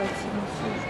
плотинки.